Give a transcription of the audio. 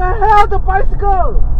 the hell, the bicycle?